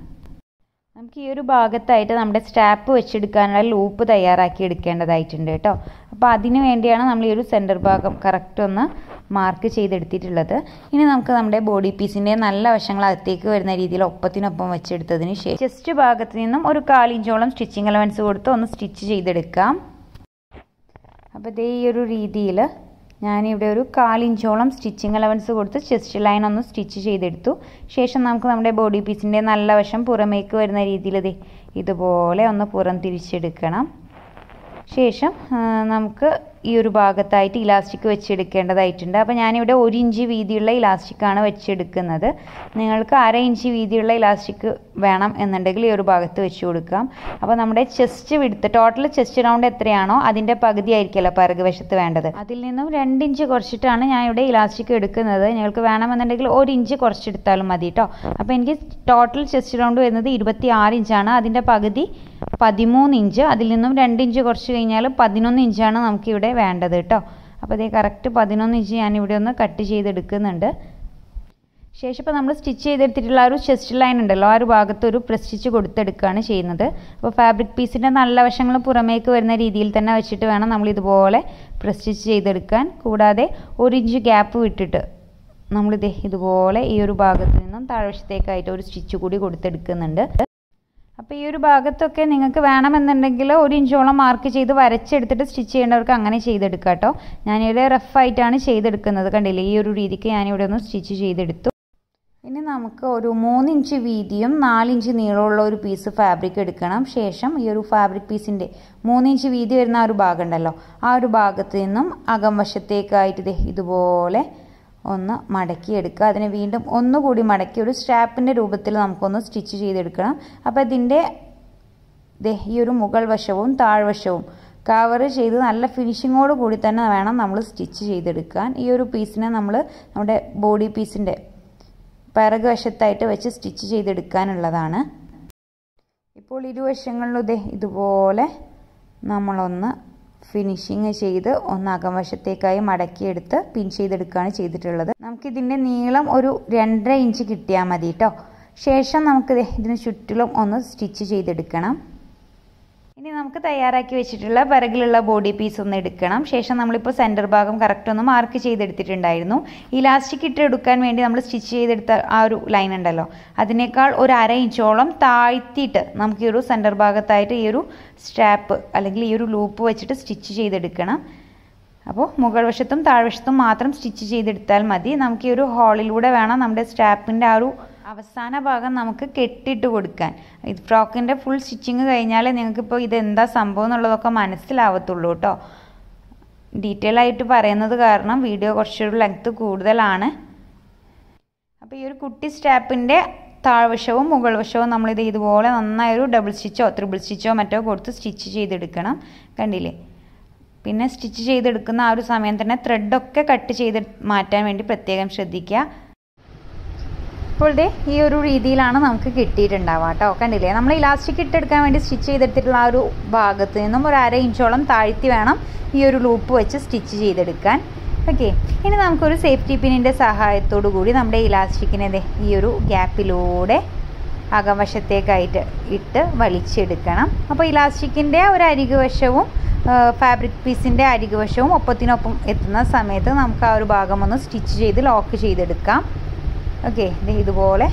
നമുക്ക് ഈ ഒരു ഭാഗത്തായിട്ട് നമ്മുടെ സ്റ്റാപ്പ് വെച്ചെടുക്കാനുള്ള ലൂപ്പ് തയ്യാറാക്കി എടുക്കേണ്ടതായിട്ടുണ്ട് കേട്ടോ. അപ്പോൾ അതിന് വേണ്ടിയാണ് നമ്മൾ ഈ ഒരു സെന്റർ ഭാഗം കറക്റ്റ് ഒന്ന് മാർക്ക് ചെയ്തെടുത്തിട്ടുള്ളത്. ഇനി നമുക്ക് നമ്മുടെ ബോഡി പീസിന്റെ നല്ല വശങ്ങൾ അകത്തേക്ക് വരുന്ന രീതിയിൽ ഒപ്പത്തിനൊപ്പം വെച്ചെടുത്തതിന് ശേഷം ചെസ്റ്റ് ഭാഗത്ത് നിന്നും ഒരു കാലിഞ്ചോളം സ്റ്റിച്ചിങ് അലവൻസ് കൊടുത്ത് ഒന്ന് സ്റ്റിച്ച് ചെയ്തെടുക്കാം. അപ്പോൾ ഇതേ ഈ ഒരു രീതിയിൽ ഞാനിവിടെ ഒരു കാലിഞ്ചോളം സ്റ്റിച്ചിങ് അലവൻസ് കൊടുത്ത് ചെസ്റ്റ് ലൈൻ ഒന്ന് സ്റ്റിച്ച് ചെയ്തെടുത്തു. ശേഷം നമുക്ക് നമ്മുടെ ബോഡി പീസിന്റെ നല്ല വശം പുറമേക്ക് വരുന്ന രീതിയിൽ ഇതേ ഇതുപോലെ ഒന്ന് പുറം തിരിച്ചെടുക്കണം. ശേഷം നമുക്ക് ഈ ഒരു ഭാഗത്തായിട്ട് ഇലാസ്റ്റിക് വെച്ചെടുക്കേണ്ടതായിട്ടുണ്ട്. അപ്പോൾ ഞാനിവിടെ ഒരു ഇഞ്ച് വീതിയുള്ള ഇലാസ്റ്റിക്കാണ് വെച്ചെടുക്കുന്നത്. നിങ്ങൾക്ക് അര ഇഞ്ച് വീതിയുള്ള ഇലാസ്റ്റിക് വേണം എന്നുണ്ടെങ്കിൽ ഈ ഒരു ഭാഗത്ത് വെച്ച് കൊടുക്കാം. അപ്പോൾ നമ്മുടെ ചെസ്റ്റ് വിടുത്ത് ടോട്ടൽ ചെസ്റ്റ് റൗണ്ട് എത്രയാണോ അതിന്റെ പകുതി ആയിരിക്കുമല്ലോ പിറകുവശത്ത് വേണ്ടത്. അതിൽ നിന്നും രണ്ട് ഇഞ്ച് കുറച്ചിട്ടാണ് ഞാൻ ഇവിടെ ഇലാസ്റ്റിക് എടുക്കുന്നത്. നിങ്ങൾക്ക് വേണമെന്നുണ്ടെങ്കിൽ ഒരു ഇഞ്ച് കുറച്ചെടുത്താലും മതി കേട്ടോ അപ്പോൾ എനിക്ക് ടോട്ടൽ ചെസ്റ്റ് റൗണ്ട് വരുന്നത് ഇരുപത്തി ആറ് ഇഞ്ചാണ്. അതിന്റെ പകുതി പതിമൂന്ന് ഇഞ്ച്. അതിൽ നിന്നും രണ്ട് ഇഞ്ച് കുറച്ച് കഴിഞ്ഞാൽ പതിനൊന്ന് ഇഞ്ചാണ് നമുക്കിവിടെ വേണ്ടത് കേട്ടോ. അപ്പോൾ ഇതേ കറക്റ്റ് പതിനൊന്ന് ഇഞ്ച് ഞാൻ ഇവിടെ ഒന്ന് കട്ട് ചെയ്തെടുക്കുന്നുണ്ട്. ശേഷം ഇപ്പോൾ നമ്മൾ സ്റ്റിച്ച് ചെയ്തെടുത്തിട്ടുള്ള ആ ഒരു ചെസ്റ്റ് ലൈൻ ഉണ്ടല്ലോ ആ ഒരു ഭാഗത്ത് ഒരു പ്രസ് സ്റ്റിച്ച് കൊടുത്തെടുക്കുകയാണ് ചെയ്യുന്നത്. അപ്പോൾ ഫാബ്രിക് പീസിന്റെ നല്ല വശങ്ങൾ പുറമേക്ക് വരുന്ന രീതിയിൽ തന്നെ വെച്ചിട്ട് വേണം നമ്മൾ ഇതുപോലെ പ്രസ് സ്റ്റിച്ച് ചെയ്തെടുക്കാൻ. കൂടാതെ ഒരു ഇഞ്ച് ഗ്യാപ്പ് വിട്ടിട്ട് നമ്മളിത് ഇതുപോലെ ഈ ഒരു ഭാഗത്ത് നിന്നും താഴ്വശത്തേക്കായിട്ട് ഒരു സ്റ്റിച്ച് കൂടി കൊടുത്തെടുക്കുന്നുണ്ട്. അപ്പോൾ ഈ ഒരു ഭാഗത്തൊക്കെ നിങ്ങൾക്ക് വേണമെന്നുണ്ടെങ്കിൽ ഒരു ഇഞ്ചോളം മാർക്ക് ചെയ്ത് വരച്ചെടുത്തിട്ട് സ്റ്റിച്ച് ചെയ്യേണ്ടവർക്ക് അങ്ങനെ ചെയ്തെടുക്കാം കേട്ടോ. ഞാനിവിടെ റഫായിട്ടാണ് ചെയ്തെടുക്കുന്നത്. കണ്ടില്ലേ ഈ ഒരു രീതിക്ക് ഞാനിവിടെ ഒന്ന് സ്റ്റിച്ച് ചെയ്തെടുത്തു. ഇനി നമുക്ക് ഒരു മൂന്നിഞ്ച് വീതിയും നാലിഞ്ച് നീളമുള്ള ഒരു പീസ് ഫാബ്രിക് എടുക്കണം. ശേഷം ഈ ഒരു ഫാബ്രിക് പീസിന്റെ മൂന്നിഞ്ച് വീതി വരുന്ന ആ ഒരു ഭാഗം ഉണ്ടല്ലോ ആ ഒരു ഭാഗത്ത് നിന്നും അകം വശത്തേക്കായിട്ട് ഇതുപോലെ ഒന്ന് മടക്കി എടുക്കുക അതിനെ വീണ്ടും ഒന്നുകൂടി മടക്കി ഒരു സ്ട്രാപ്പിന്റെ രൂപത്തിൽ നമുക്കൊന്ന് സ്റ്റിച്ച് ചെയ്തെടുക്കണം. അപ്പോൾ ഇതിന്റെ ഈ ഒരു മുകൾ വശവും താഴ്വശവും കവർ ചെയ്ത് നല്ല ഫിനിഷിങ്ങോട് കൂടി തന്നെ വേണം നമ്മൾ സ്റ്റിച്ച് ചെയ്തെടുക്കാൻ. ഈ ഒരു പീസിനെ നമ്മൾ നമ്മുടെ ബോഡി പീസിന്റെ പിറക് വശത്തായിട്ട് വെച്ച് സ്റ്റിച്ച് ചെയ്തെടുക്കാനുള്ളതാണ്. ഇപ്പോൾ ഇരുവശങ്ങളിലും ഇതേ ഇതുപോലെ നമ്മളൊന്ന് ഫിനിഷിങ് ചെയ്ത് ഒന്ന് അകംവശത്തേക്കായി മടക്കിയെടുത്ത് പിൻ ചെയ്തെടുക്കുകയാണ് ചെയ്തിട്ടുള്ളത്. നമുക്കിതിന്റെ നീളം ഒരു രണ്ടര ഇഞ്ച് കിട്ടിയാൽ മതി കേട്ടോ ശേഷം നമുക്ക് ഇതിന് ചുറ്റിലും ഒന്ന് സ്റ്റിച്ച് ചെയ്തെടുക്കണം. ഇനി നമുക്ക് തയ്യാറാക്കി വെച്ചിട്ടുള്ള പിറകിലുള്ള ബോഡി പീസ് ഒന്ന് എടുക്കണം. ശേഷം നമ്മളിപ്പോൾ സെന്റർ ഭാഗം കറക്റ്റ് ഒന്ന് മാർക്ക് ചെയ്തെടുത്തിട്ടുണ്ടായിരുന്നു. ഇലാസ്റ്റിക് ഇട്ട് എടുക്കാൻ വേണ്ടി നമ്മൾ സ്റ്റിച്ച് ചെയ്തെടുത്ത ആ ഒരു ലൈൻ ഉണ്ടല്ലോ. അതിനേക്കാൾ ഒരു അര ഇഞ്ചോളം താഴ്ത്തിയിട്ട് നമുക്ക് ഈ ഒരു സെന്റർ ഭാഗത്തായിട്ട് ഈ ഒരു സ്ട്രാപ്പ് അല്ലെങ്കിൽ ഈ ഒരു ലൂപ്പ് വെച്ചിട്ട് സ്റ്റിച്ച് ചെയ്തെടുക്കണം. അപ്പോൾ മുകൾ വശത്തും താഴ്വശത്തും മാത്രം സ്റ്റിച്ച് ചെയ്തെടുത്താൽ മതി. നമുക്ക് ഈ ഒരു ഹോളിലൂടെ വേണം നമ്മുടെ സ്ട്രാപ്പിന്റെ ആ ഒരു അവസാന ഭാഗം നമുക്ക് കെട്ടിട്ട് കൊടുക്കാൻ. ഇത് ഫ്രോക്കിന്റെ ഫുൾ സ്റ്റിച്ചിങ് കഴിഞ്ഞാൽ നിങ്ങൾക്കിപ്പോൾ ഇത് എന്താ സംഭവം എന്നുള്ളതൊക്കെ മനസ്സിലാവത്തുള്ളൂ കേട്ടോ. ഡീറ്റെയിൽ ആയിട്ട് പറയുന്നത് കാരണം വീഡിയോ കുറച്ചൊരു ലെങ്ത്ത് കൂടുതലാണ്. അപ്പോൾ ഈ ഒരു കുട്ടി സ്റ്റാപ്പിന്റെ താഴ്വശവും മുകൾ വശവും നമ്മളിത് ഇതുപോലെ നന്നായി ഒരു ഡബിൾ സ്റ്റിച്ചോ ത്രിബിൾ സ്റ്റിച്ചോ മറ്റോ കൊടുത്ത് സ്റ്റിച്ച് ചെയ്തെടുക്കണം. കണ്ടില്ലേ? പിന്നെ സ്റ്റിച്ച് ചെയ്തെടുക്കുന്ന ആ ഒരു സമയം തന്നെ ത്രെഡൊക്കെ കട്ട് ചെയ്ത് മാറ്റാൻ വേണ്ടി പ്രത്യേകം ശ്രദ്ധിക്കുക. ഇപ്പോൾ ദേ ഈ ഒരു രീതിയിലാണ് നമുക്ക് കിട്ടിയിട്ടുണ്ടാവുക കേട്ടോ. കണ്ടില്ലേ? നമ്മൾ ഇലാസ്റ്റിക് ഇട്ടെടുക്കാൻ വേണ്ടി സ്റ്റിച്ച് ചെയ്തെടുത്തിട്ടുള്ള ആ ഒരു ഭാഗത്ത് നിന്നും ഒരു അര ഇഞ്ചോളം താഴ്ത്തി വേണം ഈ ഒരു ലൂപ്പ് വെച്ച് സ്റ്റിച്ച് ചെയ്തെടുക്കാൻ. ഓക്കെ ഇനി നമുക്കൊരു സേഫ്റ്റി പിന്നിന്റെ സഹായത്തോടു കൂടി നമ്മുടെ ഇലാസ്റ്റിക്കിനെ ഈ ഒരു ഗ്യാപ്പിലൂടെ അകവശത്തേക്കായിട്ട് ഇട്ട് വലിച്ചെടുക്കണം. അപ്പോൾ ഇലാസ്റ്റിക്കിന്റെ ഒരു അരികു വശവും ഫാബ്രിക് പീസിന്റെ അരികു വശവും ഒപ്പത്തിനൊപ്പം എത്തുന്ന സമയത്ത് നമുക്ക് ആ ഒരു ഭാഗം ഒന്ന് സ്റ്റിച്ച് ചെയ്ത് ലോക്ക് ചെയ്തെടുക്കാം. ഓക്കെ ഇതുപോലെ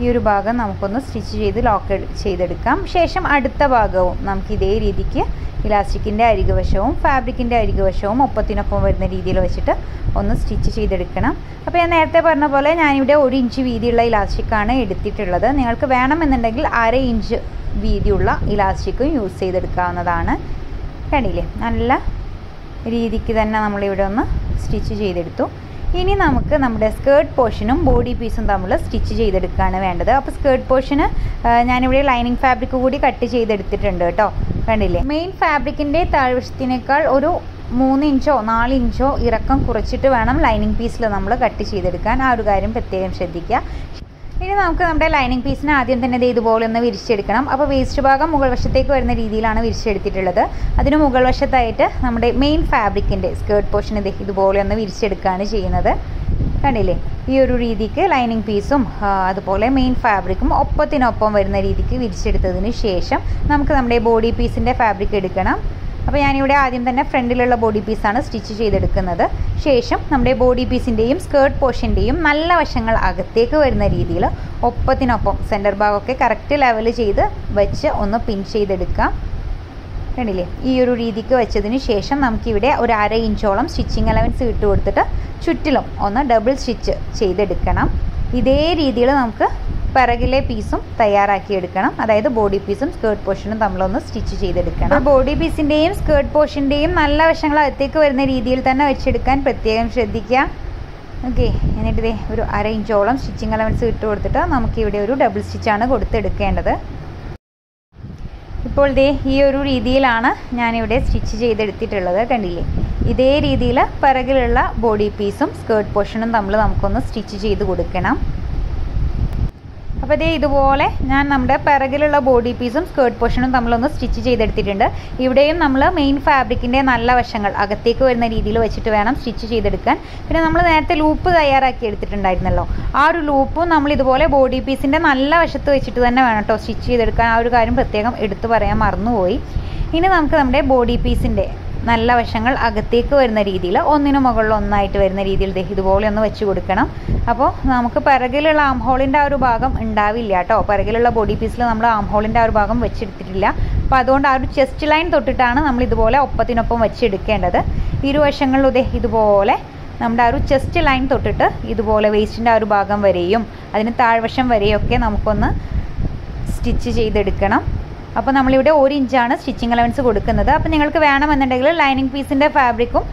ഈ ഒരു ഭാഗം നമുക്കൊന്ന് സ്റ്റിച്ച് ചെയ്ത് ലോക്ക് ചെയ്തെടുക്കാം. ശേഷം അടുത്ത ഭാഗവും നമുക്ക് ഇതേ രീതിക്ക് ഇലാസ്റ്റിക്കിന്റെ അരികുവശവും ഫാബ്രിക്കിന്റെ അരികുവശവും ഒപ്പത്തിനൊപ്പം വരുന്ന രീതിയിൽ വെച്ചിട്ട് ഒന്ന് സ്റ്റിച്ച് ചെയ്തെടുക്കണം. അപ്പോൾ ഞാൻ നേരത്തെ പറഞ്ഞ പോലെ ഞാനിവിടെ ഒരു ഇഞ്ച് വീതിയുള്ള ഇലാസ്റ്റിക്കാണ് എടുത്തിട്ടുള്ളത്. നിങ്ങൾക്ക് വേണമെന്നുണ്ടെങ്കിൽ അര ഇഞ്ച് വീതിയുള്ള ഇലാസ്റ്റിക്കും യൂസ് ചെയ്തെടുക്കാവുന്നതാണ്. കണ്ടില്ലേ? നല്ല രീതിക്ക് തന്നെ നമ്മളിവിടെ ഒന്ന് സ്റ്റിച്ച് ചെയ്തെടുത്തു. ഇനി നമുക്ക് നമ്മുടെ സ്കേർട്ട് പോർഷനും ബോഡി പീസും തമ്മിൽ സ്റ്റിച്ച് ചെയ്തെടുക്കുകയാണ് വേണ്ടത്. അപ്പോൾ സ്കേർട്ട് പോർഷന് ഞാനിവിടെ ലൈനിങ് ഫാബ്രിക് കൂടി കട്ട് ചെയ്തെടുത്തിട്ടുണ്ട് കേട്ടോ. കണ്ടില്ലേ? മെയിൻ ഫാബ്രിക്കിന്റെ താഴ്വശത്തിനേക്കാൾ ഒരു മൂന്ന് ഇഞ്ചോ നാല് ഇഞ്ചോ ഇറക്കം കുറച്ചിട്ട് വേണം ലൈനിങ് പീസിൽ നമ്മൾ കട്ട് ചെയ്തെടുക്കാൻ. ആ ഒരു കാര്യം പ്രത്യേകം ശ്രദ്ധിക്കുക. ഇനി നമുക്ക് നമ്മുടെ ലൈനിങ് പീസിനെ ആദ്യം തന്നെ ഇതുപോലെ ഒന്ന് വിരിച്ചെടുക്കണം. അപ്പോൾ വേസ്റ്റ് ഭാഗം മുകൾ വശത്തേക്ക് വരുന്ന രീതിയിലാണ് വിരിച്ചെടുത്തിട്ടുള്ളത്. അതിന് മുകൾ വശത്തായിട്ട് നമ്മുടെ മെയിൻ ഫാബ്രിക്കിന്റെ സ്കേർട്ട് പോർഷൻ ഇത് ഇതുപോലെ ഒന്ന് വിരിച്ചെടുക്കുകയാണ് ചെയ്യുന്നത്. കണ്ടില്ലേ? ഈ ഒരു രീതിക്ക് ലൈനിങ് പീസും അതുപോലെ മെയിൻ ഫാബ്രിക്കും ഒപ്പത്തിനൊപ്പം വരുന്ന രീതിക്ക് വിരിച്ചെടുത്തതിന് ശേഷം നമുക്ക് നമ്മുടെ ബോഡി പീസിന്റെ ഫാബ്രിക് എടുക്കണം. അപ്പോൾ ഞാനിവിടെ ആദ്യം തന്നെ ഫ്രണ്ടിലുള്ള ബോഡി പീസാണ് സ്റ്റിച്ച് ചെയ്തെടുക്കുന്നത്. ശേഷം നമ്മുടെ ബോഡി പീസിന്റെയും സ്കേർട്ട് പോർഷന്റെയും നല്ല വശങ്ങൾ അകത്തേക്ക് വരുന്ന രീതിയിൽ ഒപ്പത്തിനൊപ്പം സെന്റർ ഭാഗമൊക്കെ കറക്റ്റ് ലെവൽ ചെയ്ത് വെച്ച് ഒന്ന് പിൻ ചെയ്തെടുക്കാം കണ്ടില്ലേ? ഈ ഒരു രീതിക്ക് വെച്ചതിന് ശേഷം നമുക്കിവിടെ ഒരു അര ഇഞ്ചോളം സ്റ്റിച്ചിങ് അലവൻസ് ഇട്ട് കൊടുത്തിട്ട് ചുറ്റിലും ഒന്ന് ഡബിൾ സ്റ്റിച്ച് ചെയ്തെടുക്കണം. ഇതേ രീതിയിൽ നമുക്ക് പിറകിലെ പീസും തയ്യാറാക്കി എടുക്കണം. അതായത് ബോഡി പീസും സ്കേർട്ട് പോർഷനും തമ്മിലൊന്ന് സ്റ്റിച്ച് ചെയ്തെടുക്കണം. ബോഡി പീസിന്റെയും സ്കേർട്ട് പോർഷന്റെയും നല്ല വശങ്ങൾ അകത്തേക്ക് വരുന്ന രീതിയിൽ തന്നെ വെച്ചെടുക്കാൻ പ്രത്യേകം ശ്രദ്ധിക്കുക. ഓക്കെ എന്നിട്ട് ഇതേ ഒരു അര ഇഞ്ചോളം സ്റ്റിച്ചിങ് അലവൻസ് ഇട്ട് കൊടുത്തിട്ട് നമുക്കിവിടെ ഒരു ഡബിൾ സ്റ്റിച്ചാണ് കൊടുത്തെടുക്കേണ്ടത്. ഇപ്പോൾ ദേ ഈ ഒരു രീതിയിലാണ് ഞാനിവിടെ സ്റ്റിച്ച് ചെയ്തെടുത്തിട്ടുള്ളത് കണ്ടില്ലേ? ഇതേ രീതിയിൽ പിറകിലുള്ള ബോഡി പീസും സ്കേർട്ട് പോർഷനും തമ്മിൽ നമുക്കൊന്ന് സ്റ്റിച്ച് ചെയ്ത് കൊടുക്കണം. അപ്പോൾ ഇതേ ഇതുപോലെ ഞാൻ നമ്മുടെ പിറകിലുള്ള ബോഡി പീസും സ്കേർട്ട് പോർഷനും തമ്മിലൊന്ന് സ്റ്റിച്ച് ചെയ്തെടുത്തിട്ടുണ്ട്. ഇവിടെയും നമ്മൾ മെയിൻ ഫാബ്രിക്കിന്റെ നല്ല വശങ്ങൾ അകത്തേക്ക് വരുന്ന രീതിയിൽ വെച്ചിട്ട് വേണം സ്റ്റിച്ച് ചെയ്തെടുക്കാൻ. പിന്നെ നമ്മൾ നേരത്തെ ലൂപ്പ് തയ്യാറാക്കി എടുത്തിട്ടുണ്ടായിരുന്നല്ലോ. ആ ഒരു ലൂപ്പും നമ്മൾ ഇതുപോലെ ബോഡി പീസിന്റെ നല്ല വശത്ത് വെച്ചിട്ട് തന്നെ വേണം കേട്ടോ സ്റ്റിച്ച് ചെയ്തെടുക്കാൻ. ആ ഒരു കാര്യം പ്രത്യേകം എടുത്തു പറയാൻ മറന്നുപോയി. ഇനി നമുക്ക് നമ്മുടെ ബോഡി പീസിന്റെ നല്ല വശങ്ങൾ അകത്തേക്ക് വരുന്ന രീതിയിൽ ഒന്നിനു മുകളിൽ ഒന്നായിട്ട് വരുന്ന രീതിയിൽ ഇതുപോലെ ഒന്ന് വെച്ച് കൊടുക്കണം. അപ്പോൾ നമുക്ക് പിറകിലുള്ള ആം ഹോളിന്റെ ആ ഒരു ഭാഗം ഉണ്ടാവില്ല കേട്ടോ. പിറകിലുള്ള ബോഡി പീസിൽ നമ്മൾ ആം ഹോളിന്റെ ആ ഒരു ഭാഗം വെച്ചെടുത്തിട്ടില്ല. അപ്പോൾ അതുകൊണ്ട് ആ ഒരു ചെസ്റ്റ് ലൈൻ തൊട്ടിട്ടാണ് നമ്മൾ ഇതുപോലെ ഒപ്പത്തിനൊപ്പം വെച്ചെടുക്കേണ്ടത് ഇരുവശങ്ങളിലും ദേ ഇതുപോലെ നമ്മുടെ ആ ഒരു ചെസ്റ്റ് ലൈൻ തൊട്ടിട്ട് ഇതുപോലെ വേസ്റ്റിന്റെ ആ ഒരു ഭാഗം വരെയും അതിന് താഴ്വശം വരെയൊക്കെ നമുക്കൊന്ന് സ്റ്റിച്ച് ചെയ്തെടുക്കണം. അപ്പോൾ നമ്മളിവിടെ ഒരു ഇഞ്ചാണ് സ്റ്റിച്ചിങ് അലവൻസ് കൊടുക്കുന്നത്. അപ്പോൾ നിങ്ങൾക്ക് വേണമെന്നുണ്ടെങ്കിൽ ലൈനിങ് പീസിന്റെ ഫാബ്രിക്കും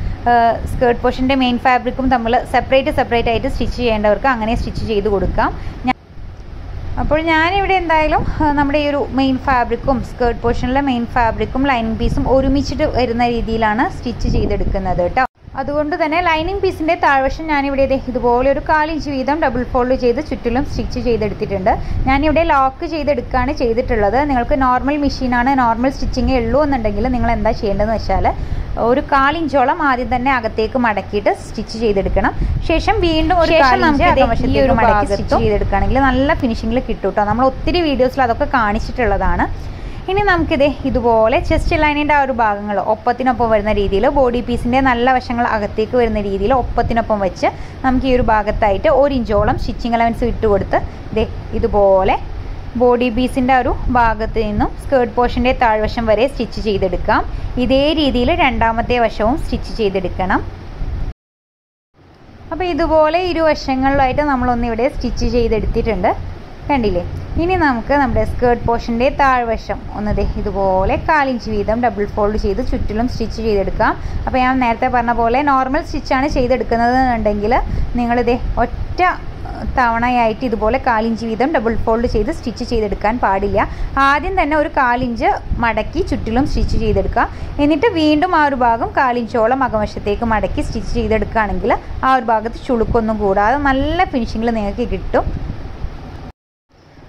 സ്കേർട്ട് പോർഷന്റെ മെയിൻ ഫാബ്രിക്കും തമ്മിൽ സെപ്പറേറ്റ് സെപ്പറേറ്റ് ആയിട്ട് സ്റ്റിച്ച് ചെയ്യേണ്ടവർക്ക് അങ്ങനെ സ്റ്റിച്ച് ചെയ്ത് കൊടുക്കാം. അപ്പോൾ ഞാനിവിടെ എന്തായാലും നമ്മുടെ ഈ ഒരു മെയിൻ ഫാബ്രിക്കും സ്കേർട്ട് പോർഷനിലെ മെയിൻ ഫാബ്രിക്കും ലൈനിങ് പീസും ഒരുമിച്ചിട്ട് വരുന്ന രീതിയിലാണ് സ്റ്റിച്ച് ചെയ്തെടുക്കുന്നത് കേട്ടോ അതുകൊണ്ട് തന്നെ ലൈനിങ് പീസിന്റെ താഴ്വശം ഞാനിവിടെ ഇതുപോലെ ഒരു കാലിഞ്ച് വീതം ഡബിൾ ഫോൾഡ് ചെയ്ത് ചുറ്റിലും സ്റ്റിച്ച് ചെയ്തെടുത്തിട്ടുണ്ട്. ഞാനിവിടെ ലോക്ക് ചെയ്തെടുക്കുകയാണ് ചെയ്തിട്ടുള്ളത്. നിങ്ങൾക്ക് നോർമൽ മെഷീനാണ് നോർമൽ സ്റ്റിച്ചിങ് ഉള്ളൂ എന്നുണ്ടെങ്കിൽ നിങ്ങൾ എന്താ ചെയ്യേണ്ടതെന്ന് വെച്ചാൽ ഒരു കാലിഞ്ചോളം ആദ്യം തന്നെ അകത്തേക്ക് മടക്കിയിട്ട് സ്റ്റിച്ച് ചെയ്തെടുക്കണം. ശേഷം വീണ്ടും ഒരു കാലിഞ്ച് മടക്കി സ്റ്റിച്ച് ചെയ്തെടുക്കുകയാണെങ്കിൽ നല്ല ഫിനിഷിങ്ങിൽ കിട്ടും കേട്ടോ നമ്മൾ ഒത്തിരി വീഡിയോസിൽ അതൊക്കെ കാണിച്ചിട്ടുള്ളതാണ്. ഇനി നമുക്കിത് ഇതുപോലെ ചെസ്റ്റ് ലൈനിന്റെ ആ ഒരു ഭാഗങ്ങൾ ഒപ്പത്തിനൊപ്പം വരുന്ന രീതിയിൽ ബോഡി പീസിന്റെ നല്ല വശങ്ങൾ അകത്തേക്ക് വരുന്ന രീതിയിൽ ഒപ്പത്തിനൊപ്പം വെച്ച് നമുക്ക് ഈ ഒരു ഭാഗത്തായിട്ട് ഒരു ഇഞ്ചോളം സ്റ്റിച്ചിങ് അലവൻസ് ഇട്ട് കൊടുത്ത് ഇതേ ഇതുപോലെ ബോഡി പീസിന്റെ ഒരു ഭാഗത്ത് നിന്നും സ്കേർട്ട് പോർഷന്റെ താഴ്വശം വരെ സ്റ്റിച്ച് ചെയ്തെടുക്കാം. ഇതേ രീതിയിൽ രണ്ടാമത്തെ വശവും സ്റ്റിച്ച് ചെയ്തെടുക്കണം. അപ്പോൾ ഇതുപോലെ ഇരുവശങ്ങളിലായിട്ട് നമ്മളൊന്നിവിടെ സ്റ്റിച്ച് ചെയ്തെടുത്തിട്ടുണ്ട്. കണ്ടില്ലേ? ഇനി നമുക്ക് നമ്മുടെ സ്കേർട്ട് പോർഷന്റെ താഴ്വശം ഒന്ന് ഇതുപോലെ കാലിഞ്ച് വീതം ഡബിൾ ഫോൾഡ് ചെയ്ത് ചുറ്റിലും സ്റ്റിച്ച് ചെയ്തെടുക്കാം. അപ്പോൾ ഞാൻ നേരത്തെ പറഞ്ഞ പോലെ നോർമൽ സ്റ്റിച്ചാണ് ചെയ്തെടുക്കുന്നത് എന്നുണ്ടെങ്കിൽ നിങ്ങളിതേ ഒറ്റ തവണയായിട്ട് ഇതുപോലെ കാലിഞ്ച് വീതം ഡബിൾ ഫോൾഡ് ചെയ്ത് സ്റ്റിച്ച് ചെയ്തെടുക്കാൻ പാടില്ല. ആദ്യം തന്നെ ഒരു കാലിഞ്ച് മടക്കി ചുറ്റിലും സ്റ്റിച്ച് ചെയ്തെടുക്കുക. എന്നിട്ട് വീണ്ടും ആ ഒരു ഭാഗം കാലിഞ്ചോളം അകവശത്തേക്ക് മടക്കി സ്റ്റിച്ച് ചെയ്തെടുക്കുകയാണെങ്കിൽ ആ ഒരു ഭാഗത്ത് ചുളുക്കൊന്നും കൂടാതെ നല്ല ഫിനിഷിങ്ങിൽ നിങ്ങൾക്ക് കിട്ടും.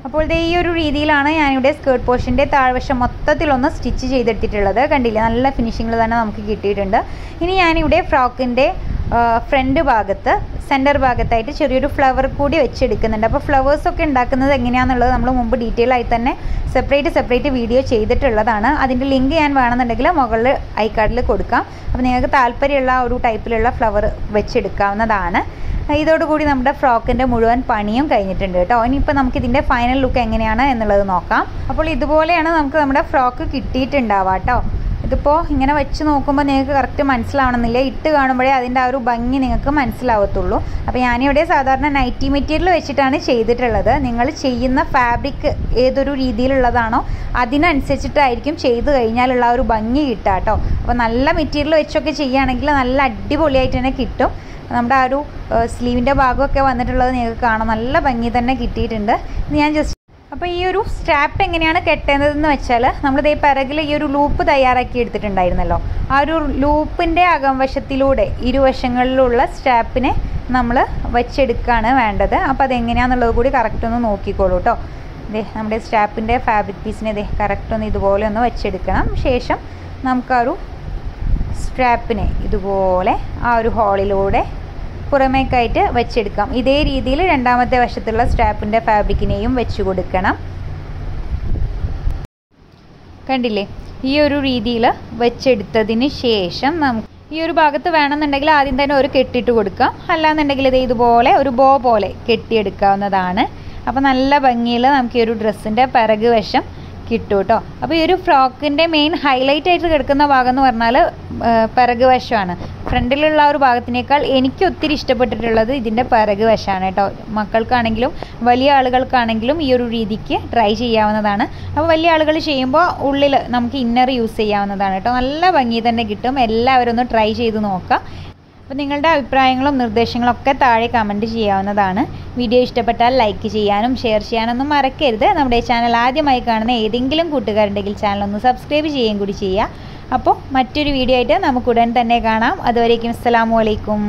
അപ്പോൾ ദേ ഈ ഒരു രീതിയിലാണ് ഞാനിവിടെ സ്കേർട്ട് പോർഷന്റെ താഴ്വശം മൊത്തത്തിലൊന്ന് സ്റ്റിച്ച് ചെയ്തെടുത്തിട്ടുള്ളത്. കണ്ടില്ല? നല്ല ഫിനിഷിങ്ങിൽ തന്നെ നമുക്ക് കിട്ടിയിട്ടുണ്ട്. ഇനി ഞാനിവിടെ ഫ്രോക്കിന്റെ ഫ്രണ്ട് ഭാഗത്ത് സെന്റർ ഭാഗത്തായിട്ട് ചെറിയൊരു ഫ്ലവർ കൂടി വെച്ചെടുക്കുന്നുണ്ട്. അപ്പോൾ ഫ്ലവേഴ്സൊക്കെ ഉണ്ടാക്കുന്നത് എങ്ങനെയാണെന്നുള്ളത് നമ്മൾ മുമ്പ് ഡീറ്റെയിൽ ആയി തന്നെ സെപ്പറേറ്റ് സെപ്പറേറ്റ് വീഡിയോ ചെയ്തിട്ടുള്ളതാണ്. അതിന്റെ ലിങ്ക് ഞാൻ വേണമെന്നുണ്ടെങ്കിൽ മുകളിൽ ഐ കാർഡിൽ കൊടുക്കാം. അപ്പോൾ നിങ്ങൾക്ക് താല്പര്യമുള്ള ഒരു ടൈപ്പിലുള്ള ഫ്ലവർ വെച്ചെടുക്കാവുന്നതാണ്. ഇതോടുകൂടി നമ്മുടെ ഫ്രോക്കിന്റെ മുഴുവൻ പണിയും കഴിഞ്ഞിട്ടുണ്ട് കേട്ടോ. ഇനിയിപ്പോൾ നമുക്ക് ഇതിന്റെ ഫൈനൽ ലുക്ക് എങ്ങനെയാണ് എന്നുള്ളത് നോക്കാം. അപ്പോൾ ഇതുപോലെയാണ് നമുക്ക് നമ്മുടെ ഫ്രോക്ക് കിട്ടിയിട്ടുണ്ടാവുക കേട്ടോ. ഇതിപ്പോൾ ഇങ്ങനെ വെച്ച് നോക്കുമ്പോൾ നിങ്ങൾക്ക് കറക്റ്റ് മനസ്സിലാവണമെന്നില്ല. ഇട്ട് കാണുമ്പോഴേ അതിന്റെ ആ ഒരു ഭംഗി നിങ്ങൾക്ക് മനസ്സിലാവത്തുള്ളൂ. അപ്പോൾ ഞാനിവിടെ സാധാരണ നൈറ്റി മെറ്റീരിയൽ വെച്ചിട്ടാണ് ചെയ്തിട്ടുള്ളത്. നിങ്ങൾ ചെയ്യുന്ന ഫാബ്രിക് ഏതൊരു രീതിയിലുള്ളതാണോ അതിനനുസരിച്ചിട്ടായിരിക്കും ചെയ്ത് കഴിഞ്ഞാലുള്ള ആ ഒരു ഭംഗി കിട്ടുക കേട്ടോ. അപ്പോൾ നല്ല മെറ്റീരിയൽ വെച്ചൊക്കെ ചെയ്യുകയാണെങ്കിൽ നല്ല അടിപൊളിയായിട്ട് തന്നെ കിട്ടും. നമ്മുടെ ആ ഒരു സ്ലീവിന്റെ ഭാഗമൊക്കെ വന്നിട്ടുള്ളത് നിങ്ങൾക്ക് കാണാം. നല്ല ഭംഗി തന്നെ കിട്ടിയിട്ടുണ്ട്. ഞാൻ ജസ്റ്റ് അപ്പോൾ ഈ ഒരു സ്ട്രാപ്പ് എങ്ങനെയാണ് കെട്ടേണ്ടതെന്ന് വെച്ചാൽ നമ്മളിത് ഈ പിറകിൽ ഈ ഒരു ലൂപ്പ് തയ്യാറാക്കി എടുത്തിട്ടുണ്ടായിരുന്നല്ലോ. ആ ഒരു ലൂപ്പിന്റെ അകംവശത്തിലൂടെ ഇരുവശങ്ങളിലുള്ള സ്ട്രാപ്പിനെ നമ്മൾ വെച്ചെടുക്കുകയാണ് വേണ്ടത്. അപ്പോൾ അതെങ്ങനെയാണെന്നുള്ളത് കൂടി കറക്റ്റ് ഒന്ന് നോക്കിക്കോളൂ കേട്ടോ ഇതേ നമ്മുടെ സ്ട്രാപ്പിന്റെ ഫാബ്രിക് പീസിനെ ഇതേ കറക്റ്റ് ഒന്ന് ഇതുപോലെ ഒന്ന് വെച്ചെടുക്കണം. ശേഷം നമുക്കൊരു സ്ട്രാപ്പിനെ ഇതുപോലെ ആ ഒരു ഹോളിലൂടെ പുറമേക്കായിട്ട് വെച്ചെടുക്കാം. ഇതേ രീതിയിൽ രണ്ടാമത്തെ വശത്തുള്ള സ്ട്രാപ്പിന്റെ ഫാബ്രിക്കിനെയും വെച്ച് കൊടുക്കണം. കണ്ടില്ലേ? ഈ ഒരു രീതിയിൽ വെച്ചെടുത്തതിന് ശേഷം നമുക്ക് ഈ ഒരു ഭാഗത്ത് വേണമെന്നുണ്ടെങ്കിൽ ആദ്യം തന്നെ ഒരു കെട്ടിട്ട് കൊടുക്കാം. അല്ലാന്നുണ്ടെങ്കിൽ ഇത് ഇതുപോലെ ഒരു ബോ പോലെ കെട്ടിയെടുക്കാവുന്നതാണ്. അപ്പോൾ നല്ല ഭംഗിയിൽ നമുക്ക് ഈ ഒരു ഡ്രസ്സിന്റെ പിറക് വശം കിട്ടും കേട്ടോ അപ്പോൾ ഈ ഒരു ഫ്രോക്കിന്റെ മെയിൻ ഹൈലൈറ്റ് ആയിട്ട് കിടക്കുന്ന ഭാഗം എന്ന് പറഞ്ഞാൽ പിറക് വശമാണ്. ഫ്രണ്ടിലുള്ള ഒരു ഭാഗത്തിനേക്കാൾ എനിക്ക് ഒത്തിരി ഇഷ്ടപ്പെട്ടിട്ടുള്ളത് ഇതിന്റെ പിറക് വശമാണ് കേട്ടോ മക്കൾക്കാണെങ്കിലും വലിയ ആളുകൾക്കാണെങ്കിലും ഈ ഒരു രീതിക്ക് ട്രൈ ചെയ്യാവുന്നതാണ്. അപ്പോൾ വലിയ ആളുകൾ ചെയ്യുമ്പോൾ ഉള്ളിൽ നമുക്ക് ഇന്നർ യൂസ് ചെയ്യാവുന്നതാണ് കേട്ടോ നല്ല ഭംഗി തന്നെ കിട്ടും. എല്ലാവരും ഒന്ന് ട്രൈ ചെയ്ത് നോക്കാം. അപ്പോൾ നിങ്ങളുടെ അഭിപ്രായങ്ങളും നിർദ്ദേശങ്ങളും ഒക്കെ താഴെ കമന്റ് ചെയ്യാവുന്നതാണ്. വീഡിയോ ഇഷ്ടപ്പെട്ടാൽ ലൈക്ക് ചെയ്യാനും ഷെയർ ചെയ്യാനൊന്നും മറക്കരുത്. നമ്മുടെ ചാനൽ ആദ്യമായി കാണുന്ന ഏതെങ്കിലും കൂട്ടുകാരുണ്ടെങ്കിൽ ചാനൽ ഒന്ന് സബ്സ്ക്രൈബ് ചെയ്യുകയും കൂടി ചെയ്യുക. അപ്പോൾ മറ്റൊരു വീഡിയോ ആയിട്ട് നമുക്ക് ഉടൻ തന്നെ കാണാം. അതുവരേക്കും അസ്സലാമു അലൈക്കും.